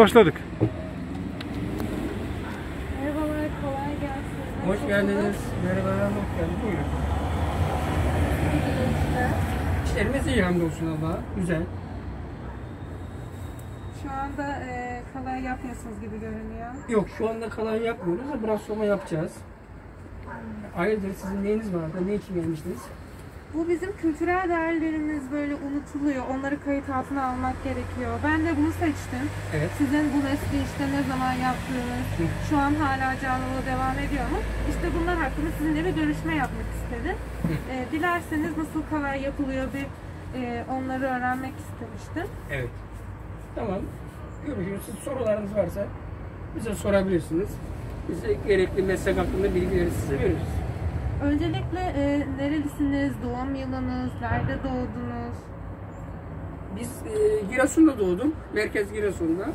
başladık. Merhabalar, kolay gelsin. Hoş geldiniz. Merhaba, hoş geldiniz. Buyurun. İşlerimiz iyi hamdolsun Allah'a. Güzel. Şu anda e, kolay yapmıyorsunuz gibi görünüyor. Yok şu anda kalan yapmıyoruz da biraz sonra yapacağız. Hayırdır sizin neyiniz vardı? Ne için gelmiştiniz? Bu bizim kültürel değerlerimiz böyle unutuluyor. Onları kayıt altına almak gerekiyor. Ben de bunu seçtim. Evet. Sizin bu mesleği işte ne zaman yaptığınız, şu an hala canlı devam ediyor mu? İşte bunlar hakkında sizinle bir görüşme yapmak istedim. E, dilerseniz nasıl kolay yapılıyor bir e, onları öğrenmek istemiştim. Evet. Tamam. Görüşürüz. Siz sorularınız varsa bize sorabilirsiniz. Bize gerekli meslek hakkında bilgileri size veririz. Öncelikle e, nerelisiniz, doğum yılınız, nerede doğdunuz? Biz e, Giresun'da doğdum. Merkez Giresun'da.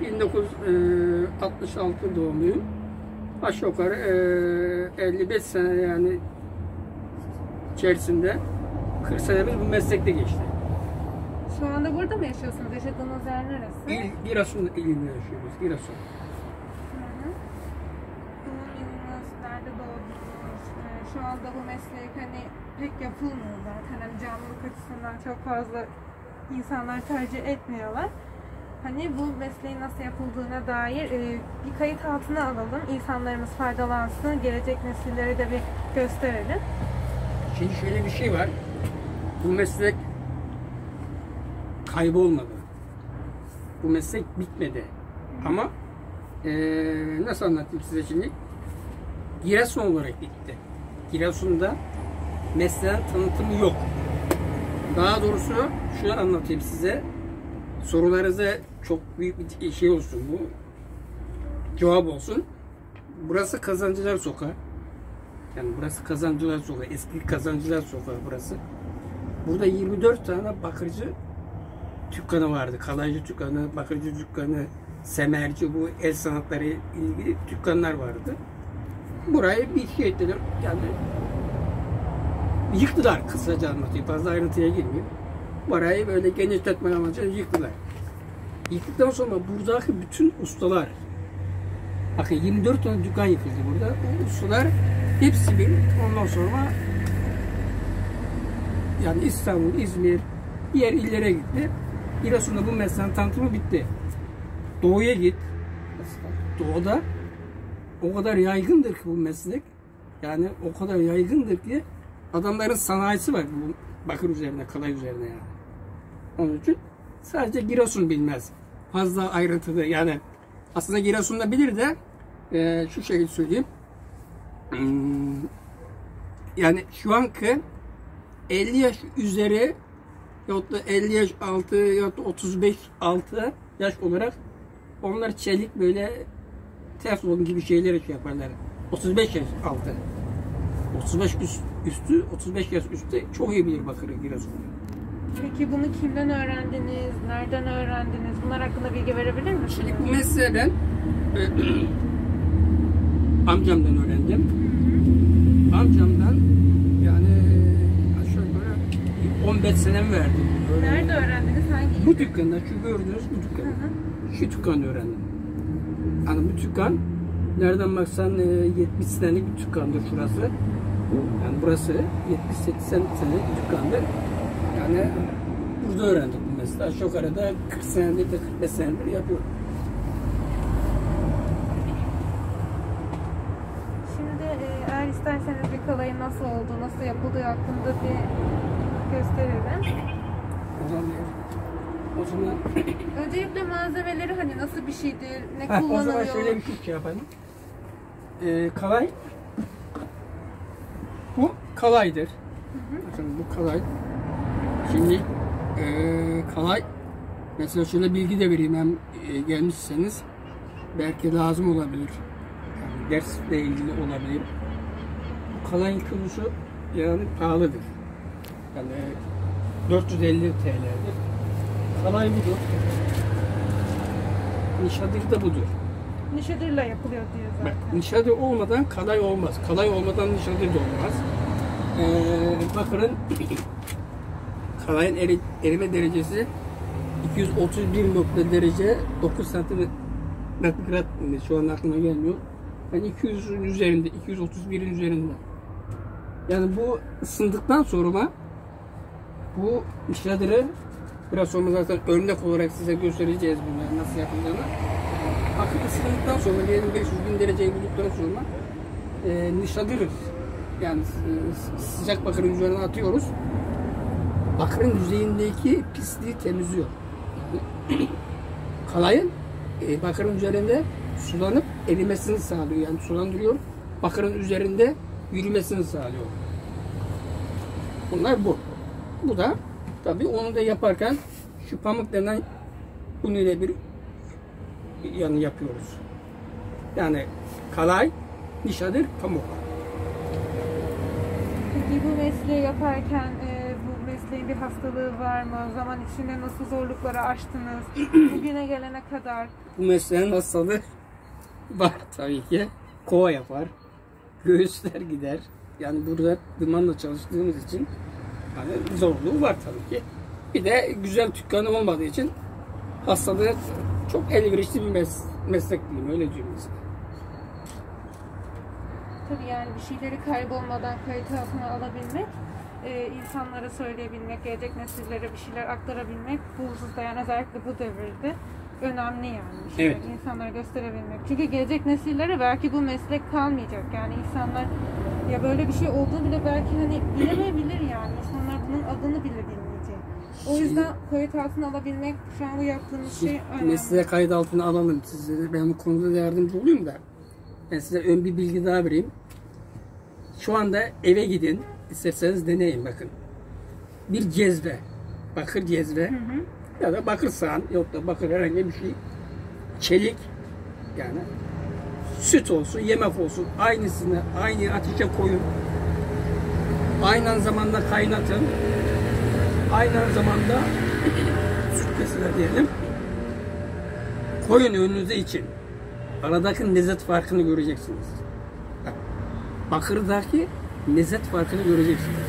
1966 doğumluyum. Aşağı yukarı e, 55 sene yani içerisinde 40 senemiz bu meslekte geçti. Şu anda burada mı yaşıyorsunuz? Yaşadığınız yer neresi? İl, Giresun ilinde yaşıyoruz. Giresun. E, anda bu meslek hani pek yapılmıyor zaten. Hani canlılık açısından çok fazla insanlar tercih etmiyorlar. Hani bu mesleğin nasıl yapıldığına dair e, bir kayıt altına alalım. İnsanlarımız faydalansın. Gelecek nesillere de bir gösterelim. Şimdi şöyle bir şey var. Bu meslek kaybolmadı. Bu meslek bitmedi. Ama eee, nasıl anlatayım size şimdi? Giresun olarak bitti. Giresun'da mesleğin tanıtımı yok. Daha doğrusu şunu anlatayım size. Sorularınıza çok büyük bir şey olsun bu. Cevap olsun. Burası Kazancılar Sokağı. Yani burası Kazancılar Sokağı. Eski Kazancılar Sokağı burası. Burada 24 tane bakırcı dükkanı vardı. Kalaycı dükkanı, bakırcı dükkanı, semerci bu el sanatları ilgili dükkanlar vardı. Burayı bir şey ettiler. Yani yıktılar kısaca anlatayım. Fazla ayrıntıya girmeyeyim. Burayı böyle genişletme amacıyla yıktılar. Yıktıktan sonra buradaki bütün ustalar Bakın 24 tane dükkan yıkıldı burada. O ustalar hepsi bir ondan sonra yani İstanbul, İzmir, diğer illere gitti. Giresun'da bu mesleğin tanıtımı bitti. Doğuya git. Doğuda o kadar yaygındır ki bu meslek. Yani o kadar yaygındır ki adamların sanayisi var bu bakır üzerine, kalay üzerine yani. Onun için sadece Giresun bilmez. Fazla ayrıntılı yani aslında Giresun'da bilir de e, şu şekilde söyleyeyim. Hmm, yani şu anki 50 yaş üzeri yahut da 50 yaş altı yahut da 35 altı yaş olarak onlar çelik böyle teflon gibi şeyler şey yaparlar. 35 yaş altı. 35 üst, üstü, 35 yaş üstü çok iyi bilir bakırı Giresun'da. Peki bunu kimden öğrendiniz? Nereden öğrendiniz? Bunlar hakkında bilgi verebilir misiniz? Şimdi bu mesleği ben e, amcamdan öğrendim. Amcamdan yani aşağı yukarı 15 senem verdim. Nerede öğrendiniz? Hangi Bu dükkanda, şu gördüğünüz bu dükkan. Hı hı. Şu dükkanı öğrendim. Yani bu dükkan nereden baksan e, 70 senelik bir dükkandır şurası. Yani burası 78 senelik bir dükkandır. Yani burada öğrendik bu mesleği. Aşağı yukarı da 40 senedir de 45 senedir yapıyorum. Şimdi e, eğer isterseniz bir kalayın nasıl olduğu, nasıl yapıldığı hakkında bir gösterelim. O zaman, Öncelikle malzemeleri hani nasıl bir şeydir, ne Heh, o zaman kullanılıyor? şöyle bir şey yapalım. Ee, kalay bu kalaydır. Bakın bu kalay. Şimdi ee, kalay mesela şöyle bilgi de vereyim hem e, gelmişseniz belki lazım olabilir. Yani dersle ilgili olabilir. Bu kalayın kilosu yani pahalıdır. Yani 450 TL'dir. Kalay budur. Nişadır da budur. Nişadırla yapılıyor diyor zaten. Bak, nişadır olmadan kalay olmaz. Kalay olmadan nişadır da olmaz. Ee, bakırın kalayın eri- erime derecesi 231 nokta derece 9 santimetre grad mi? şu an aklıma gelmiyor. Yani 200'ün üzerinde, 231'in üzerinde. Yani bu ısındıktan sonra bu çadırı biraz sonra zaten örnek olarak size göstereceğiz bunu nasıl yapıldığını. Bakın ısındıktan sonra diyelim 500 bin dereceyi bulduktan sonra e, nişadırız. Yani e, sıcak bakırın üzerine atıyoruz. Bakırın yüzeyindeki pisliği temizliyor. Kalayın e, bakırın üzerinde sulanıp erimesini sağlıyor. Yani sulandırıyor. Bakırın üzerinde yürümesini sağlıyor. Bunlar bu. Bu da tabii onu da yaparken şu pamuk denen bunu ile bir yani yapıyoruz. Yani kalay, nişadır, pamuk. Peki bu mesleği yaparken e, bu mesleğin bir hastalığı var mı? Zaman içinde nasıl zorlukları aştınız? Bugüne gelene kadar Bu mesleğin hastalığı var tabii ki. Kova yapar, göğüsler gider. Yani burada dumanla çalıştığımız için yani zorluğu var tabii ki. Bir de güzel dükkanı olmadığı için hastalığı çok elverişli bir mes meslek diyeyim öyle diyeyim mesela. Tabii yani bir şeyleri kaybolmadan kayıt altına alabilmek, e, insanlara söyleyebilmek, gelecek nesillere bir şeyler aktarabilmek bu hususta yani özellikle bu devirde önemli yani bir şeyler Evet. insanlara gösterebilmek. Çünkü gelecek nesillere belki bu meslek kalmayacak. Yani insanlar ya böyle bir şey olduğunu bile belki hani bilemeyebilir yani. Bunun adını bile bilmeyecek. O yüzden kayıt altına alabilmek şu an bu yaptığımız şey önemli. Mesleğe kayıt altına alalım size. Ben bu konuda da yardımcı olayım da. Ben size ön bir bilgi daha vereyim. Şu anda eve gidin. isterseniz deneyin bakın. Bir cezve. Bakır cezve. Ya da bakır sahan. Yok da bakır herhangi bir şey. Çelik. Yani süt olsun, yemek olsun. Aynısını aynı ateşe koyun. Aynı zamanda kaynatın. Aynı zamanda süt diyelim. Koyun önünüze için. Aradaki lezzet farkını göreceksiniz. Bak, bakırdaki lezzet farkını göreceksiniz.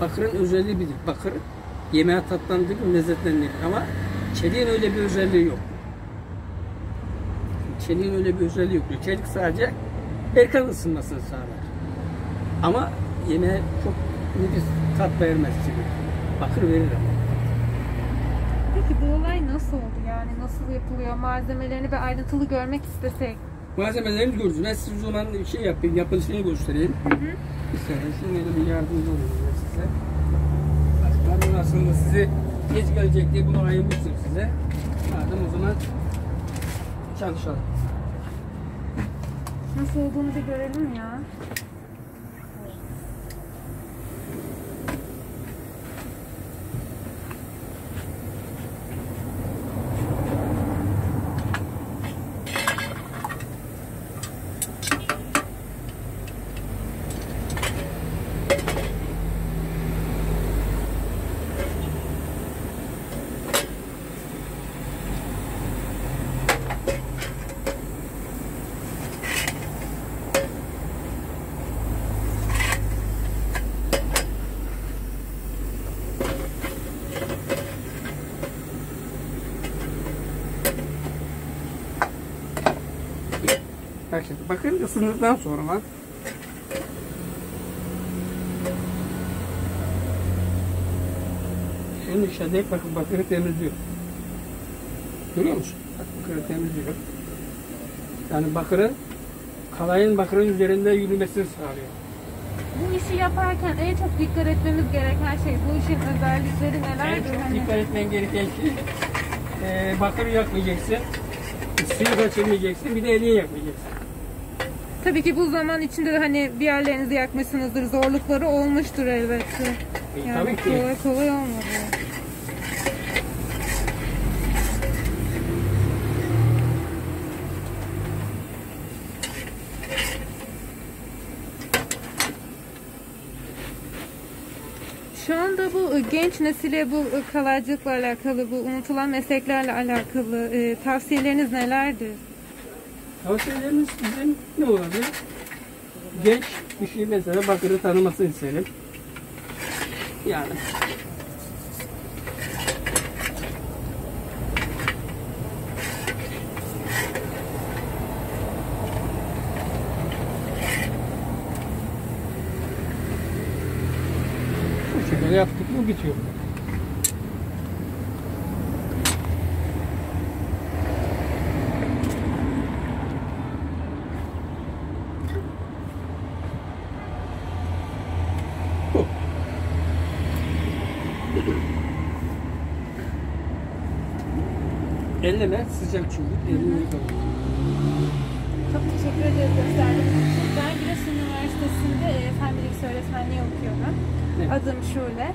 Bakırın özelliği bilir. Bakır yemeğe tatlandırır, lezzetlendirir. Ama çeliğin öyle bir özelliği yok. Çeliğin öyle bir özelliği yok. Çelik sadece erken ısınmasını sağlar. Ama yemeğe çok nefis tat vermez çelik. Bakır verir ama. Peki bu olay nasıl oldu yani nasıl yapılıyor malzemelerini bir ayrıntılı görmek istesek. Malzemelerimizi görürüz. Ben size o zaman şey yapayım, yapılışını göstereyim. Hı hı. Bir saniye, şimdi bir yardımcı olayım ben size. Ben aslında sizi geç gelecek diye bunu ayırmıştım size. Madem o zaman çalışalım. Nasıl olduğunu bir görelim ya. Bak şimdi, bakın ısındıktan sonra Şimdi şadek bakın bakırı temizliyor. Görüyor musun? Bak bakırı temizliyor. Yani bakırı kalayın bakırın üzerinde yürümesini sağlıyor. Bu işi yaparken en çok dikkat etmemiz gereken şey bu işin özellikleri En nelerdir? çok Hani dikkat etmen gereken şey e, bakırı yakmayacaksın. Suyu kaçırmayacaksın. Bir de eliye yakmayacaksın. Tabii ki bu zaman içinde de hani bir yerlerinizi yakmışsınızdır. Zorlukları olmuştur elbette. E, Yani tabii ki. kolay kolay olmadı. Şu anda bu e, genç nesile bu e, kalaycılıkla alakalı, bu unutulan mesleklerle alakalı e, tavsiyeleriniz nelerdir? Tavsiyeleriniz bizim ne olabilir? Genç kişiyi mesela bakırı tanımasını isterim. Yani. Bu şekilde yaptık mı bitiyor. Elleme sıcak çünkü. Elini yıkalım. Çok teşekkür ederiz gösterdiğiniz için. Ben Giresun Üniversitesi'nde e, fen bilgisi öğretmenliği okuyorum. Evet. Adım Şule.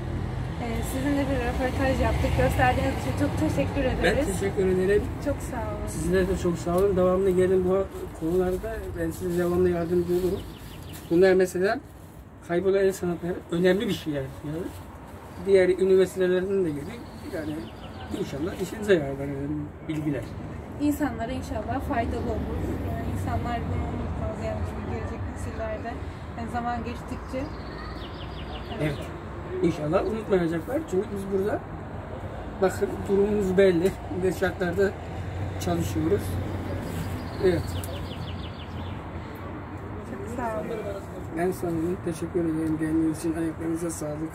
E, sizinle bir röportaj yaptık. Gösterdiğiniz için çok teşekkür Ben ederiz. teşekkür ederim. Çok sağ olun. Sizlere de çok sağ olun. Devamlı gelin bu konularda ben size devamlı yardımcı olurum. Bunlar mesela kaybolan el sanatları önemli bir şey yani. Diğer üniversitelerinin de gibi yani inşallah işinize yarar yani bilgiler. İnsanlara inşallah faydalı olur. Yani insanlar bunu unutmaz yani çünkü gelecek nesillerde yani zaman geçtikçe Evet. İnşallah unutmayacaklar. Çünkü biz burada bakın durumumuz belli. Bir şartlarda çalışıyoruz. Evet. çok sağ olun. Ben sana teşekkür ederim. Geldiğiniz için ayaklarınıza sağlık.